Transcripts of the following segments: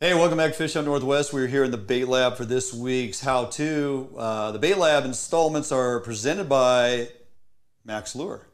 Hey, welcome back to Fish Hunt Northwest. We're here in the Bait Lab for this week's how-to. Uh, the Bait Lab installments are presented by Mack's Lure.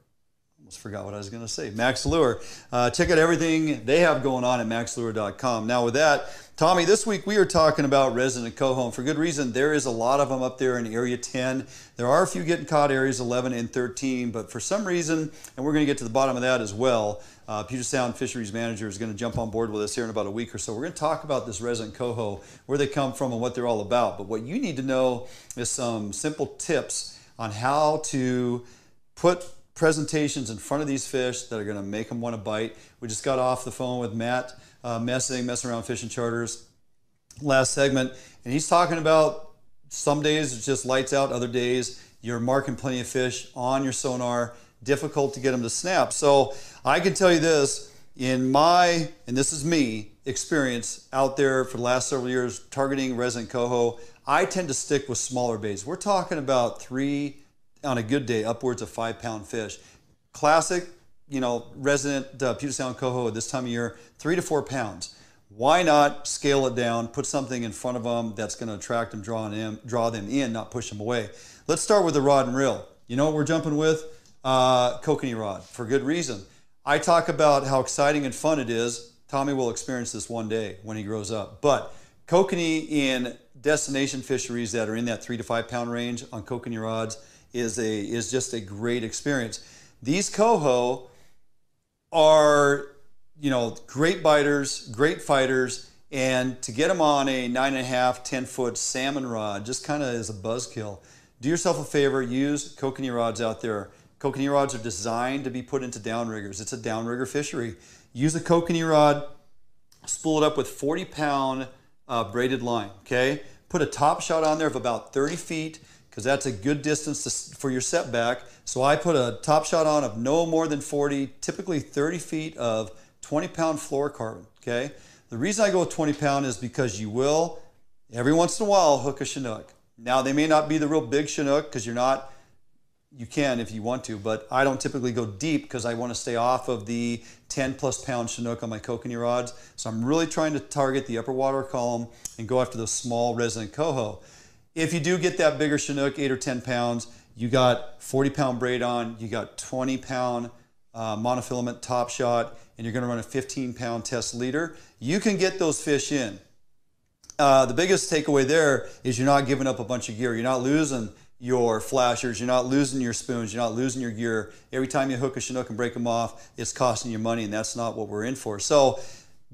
Almost forgot what I was going to say. Mack's Lure. Uh, check out everything they have going on at mackslure.com. Now, with that, Tommy, this week we are talking about resident coho. For good reason, there is a lot of them up there in Area 10. There are a few getting caught areas 11 and 13, but for some reason, and we're going to get to the bottom of that as well, uh, Puget Sound Fisheries Manager is going to jump on board with us here in about a week or so. We're going to talk about this resident coho, where they come from and what they're all about. But what you need to know is some simple tips on how to put presentations in front of these fish that are going to make them want to bite. We just got off the phone with Matt uh, Messing, Messing Around Fishing Charters, last segment, and he's talking about some days it's just lights out, other days you're marking plenty of fish on your sonar difficult to get them to snap. So I can tell you this in my, and this is me, experience out there for the last several years targeting resident coho, I tend to stick with smaller baits. We're talking about three, on a good day, upwards of five pound fish. Classic, you know, resident uh, Puget Sound coho at this time of year, three to four pounds. Why not scale it down, put something in front of them that's going to attract them, draw them, draw them in, not push them away. Let's start with the rod and reel. You know what we're jumping with? Uh, kokanee rod for good reason. I talk about how exciting and fun it is. Tommy will experience this one day when he grows up. But kokanee in destination fisheries that are in that three to five pound range on kokanee rods is a is just a great experience. These coho are you know great biters, great fighters, and to get them on a nine and a half, 10 foot salmon rod just kind of is a buzzkill. Do yourself a favor, use kokanee rods out there. Kokanee rods are designed to be put into downriggers. It's a downrigger fishery. Use a kokanee rod, spool it up with 40 pound uh, braided line, okay? Put a top shot on there of about 30 feet because that's a good distance to, for your setback. So I put a top shot on of no more than 40, typically 30 feet of 20 pound fluorocarbon, okay? The reason I go with 20 pound is because you will, every once in a while, hook a Chinook. Now, they may not be the real big Chinook because you're not you can if you want to, but I don't typically go deep because I want to stay off of the 10 plus pound Chinook on my kokanee rods. So I'm really trying to target the upper water column and go after those small resident coho. If you do get that bigger Chinook, eight or 10 pounds, you got 40 pound braid on, you got 20 pound uh, monofilament top shot, and you're going to run a 15 pound test leader. You can get those fish in. Uh, the biggest takeaway there is you're not giving up a bunch of gear. You're not losing your flashers, you're not losing your spoons, you're not losing your gear. Every time you hook a Chinook and break them off, it's costing you money, and that's not what we're in for. So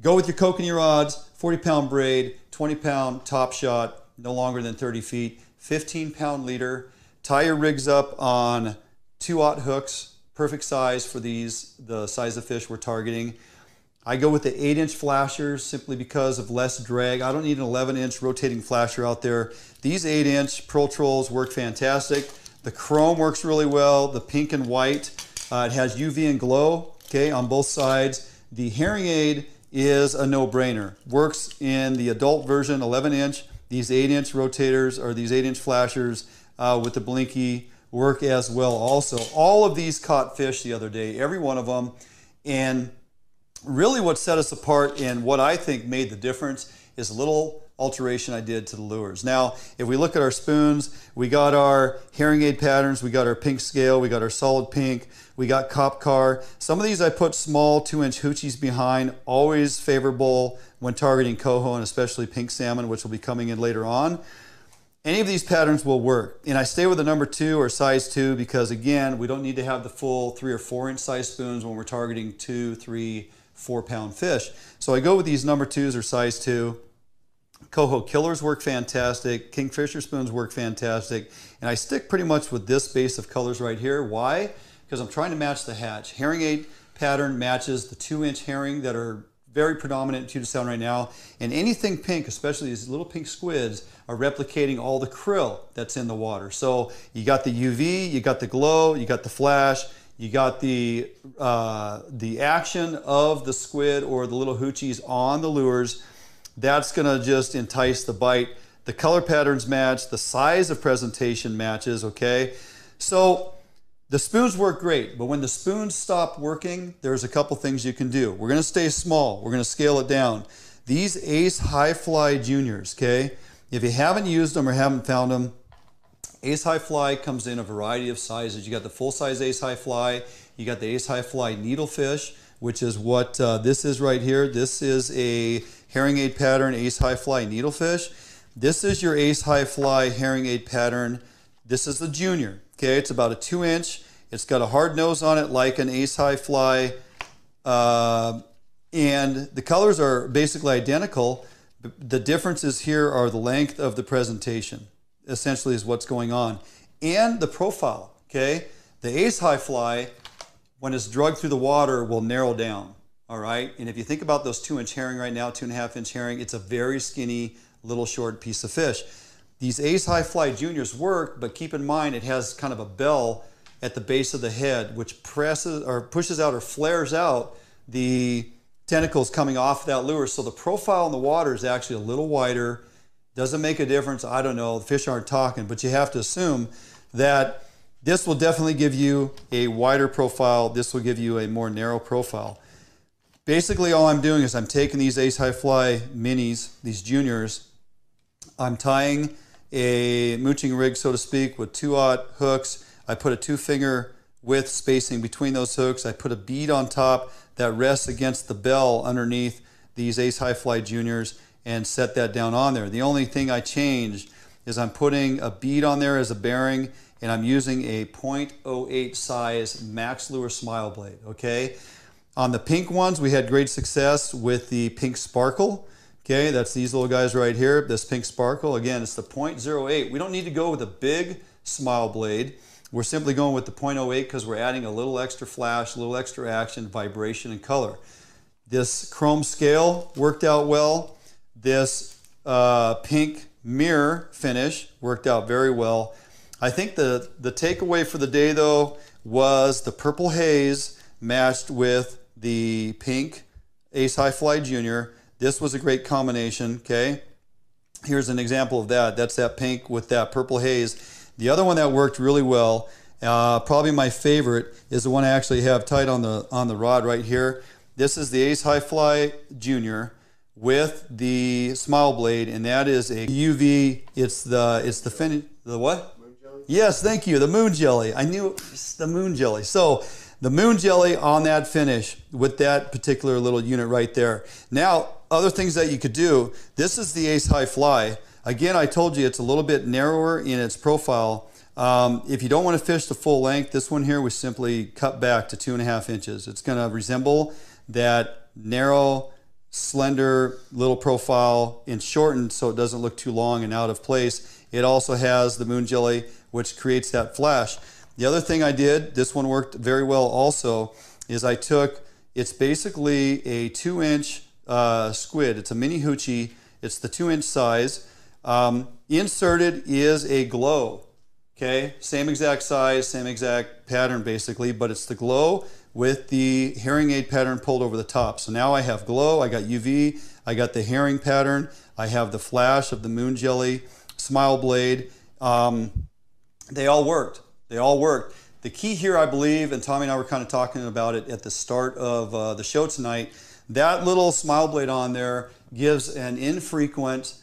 go with your kokanee rods, 40 pound braid, 20 pound top shot, no longer than 30 feet, 15 pound leader. Tie your rigs up on two aught hooks, perfect size for these, the size of fish we're targeting. I go with the 8 inch flashers simply because of less drag. I don't need an 11 inch rotating flasher out there. These 8 inch Pearl Trolls work fantastic. The chrome works really well, the pink and white. Uh, it has UV and glow okay, on both sides. The Herring Aid is a no-brainer. Works in the adult version, 11 inch. These 8 inch rotators or these 8 inch flashers uh, with the blinky work as well also. All of these caught fish the other day, every one of them. And really what set us apart and what I think made the difference is a little alteration I did to the lures. Now, if we look at our spoons, we got our herring aid patterns, we got our pink scale, we got our solid pink, we got cop car. Some of these I put small two inch hoochies behind, always favorable when targeting coho and especially pink salmon, which will be coming in later on. Any of these patterns will work. And I stay with the number two or size two because again, we don't need to have the full three or four inch size spoons when we're targeting two, three, four pound fish. So I go with these number twos or size two. Coho killers work fantastic. Kingfisher spoons work fantastic. And I stick pretty much with this base of colors right here. Why? Because I'm trying to match the hatch. Herring Aid pattern matches the two inch herring that are very predominant in Puget Sound right now. And anything pink, especially these little pink squids, are replicating all the krill that's in the water. So you got the UV, you got the glow, you got the flash, you got the, uh, the action of the squid or the little hoochies on the lures. that's gonna just entice the bite. The color patterns match, the size of presentation matches, okay? So the spoons work great, but when the spoons stop working, there's a couple things you can do. We're gonna stay small, we're gonna scale it down. These Ace High Fly Juniors, okay? If you haven't used them or haven't found them, Ace High Fly comes in a variety of sizes. You got the full size Ace High Fly, you got the Ace High Fly Needlefish, which is what uh, this is right here. This is a herring aid pattern Ace High Fly Needlefish. This is your Ace High Fly herring aid pattern. This is the junior. Okay, it's about a two inch. It's got a hard nose on it like an Ace High Fly. Uh, and the colors are basically identical. The differences here are the length of the presentation, essentially, is what's going on, and the profile. Okay, the Ace High Fly, when it's drugged through the water, will narrow down. All right, and if you think about those two inch herring right now, two and a half inch herring, it's a very skinny, little short piece of fish. These Ace High Fly Juniors work, but keep in mind it has kind of a bell at the base of the head, which presses or pushes out or flares out the tentacles coming off that lure. So the profile in the water is actually a little wider. Doesn't make a difference. I don't know. The fish aren't talking, but you have to assume that this will definitely give you a wider profile. This will give you a more narrow profile. Basically, all I'm doing is I'm taking these Ace High Fly minis, these juniors, I'm tying a mooching rig, so to speak, with two aught hooks. I put a two finger width spacing between those hooks. I put a bead on top that rests against the bell underneath these Ace High Fly Juniors and set that down on there. The only thing I changed is I'm putting a bead on there as a bearing and I'm using a 0.08 size Mack's Lure Smile Blade, okay? On the pink ones, we had great success with the pink sparkle. Okay, that's these little guys right here, this pink sparkle. Again, it's the 0.08. We don't need to go with a big smile blade. We're simply going with the 0.08 because we're adding a little extra flash, a little extra action, vibration, and color. This chrome scale worked out well. This uh, pink mirror finish worked out very well. I think the, the takeaway for the day though was the purple haze matched with the pink Ace High Fly Junior this was a great combination, okay? Here's an example of that. That's that pink with that purple haze. The other one that worked really well, uh, probably my favorite, is the one I actually have tied on the on the rod right here. This is the Ace High Fly Junior with the smile blade, and that is a UV. It's the it's the fin the what? Yes, thank you. The moon jelly. I knew it's the moon jelly. So the moon jelly on that finish with that particular little unit right there. Now, other things that you could do, this is the Ace High Fly. Again, I told you it's a little bit narrower in its profile. Um, if you don't want to fish the full length, this one here we simply cut back to two and a half inches. It's going to resemble that narrow, slender little profile and shortened so it doesn't look too long and out of place. It also has the moon jelly, which creates that flash. The other thing I did, this one worked very well also, is I took, it's basically a two inch uh, squid. It's a mini hoochie. It's the two inch size. Um, inserted is a glow. Okay, same exact size, same exact pattern basically, but it's the glow with the herring aid pattern pulled over the top. So now I have glow, I got UV, I got the herring pattern, I have the flash of the moon jelly, smile blade. Um, they all worked. They all worked. The key here, I believe, and Tommy and I were kind of talking about it at the start of uh, the show tonight, that little smile blade on there gives an infrequent,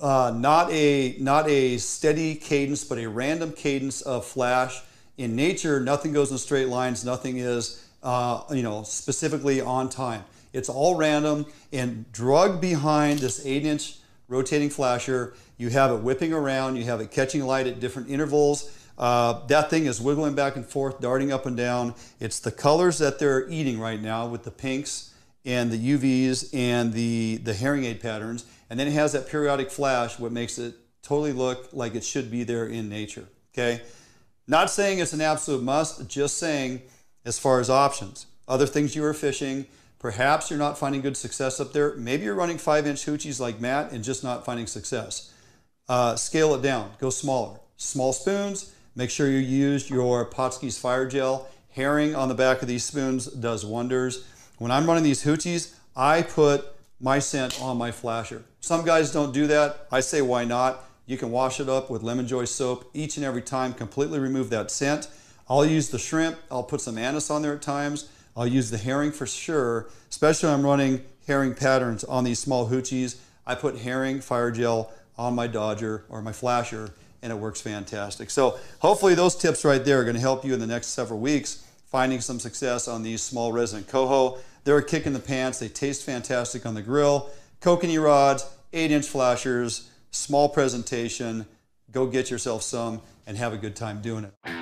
uh, not a not a steady cadence, but a random cadence of flash. In nature, nothing goes in straight lines. Nothing is, uh, you know, specifically on time. It's all random and drug behind this eight-inch rotating flasher. You have it whipping around. You have it catching light at different intervals. Uh, that thing is wiggling back and forth, darting up and down. It's the colors that they're eating right now with the pinks and the UVs and the, the herring aid patterns. And then it has that periodic flash, what makes it totally look like it should be there in nature. Okay? Not saying it's an absolute must, just saying as far as options. Other things you are fishing, perhaps you're not finding good success up there. Maybe you're running five inch hoochies like Matt and just not finding success. Uh, scale it down, go smaller. Small spoons, Make sure you use your Pautzke's Fire Gel. Herring on the back of these spoons does wonders. When I'm running these hoochies, I put my scent on my flasher. Some guys don't do that. I say why not? You can wash it up with lemon joy soap each and every time, completely remove that scent. I'll use the shrimp. I'll put some anise on there at times. I'll use the herring for sure, especially when I'm running herring patterns on these small hoochies. I put herring fire gel on my Dodger or my flasher and it works fantastic. So hopefully those tips right there are gonna help you in the next several weeks finding some success on these small resident coho. They're a kick in the pants. They taste fantastic on the grill. Kokanee rods, eight inch flashers, small presentation. Go get yourself some and have a good time doing it.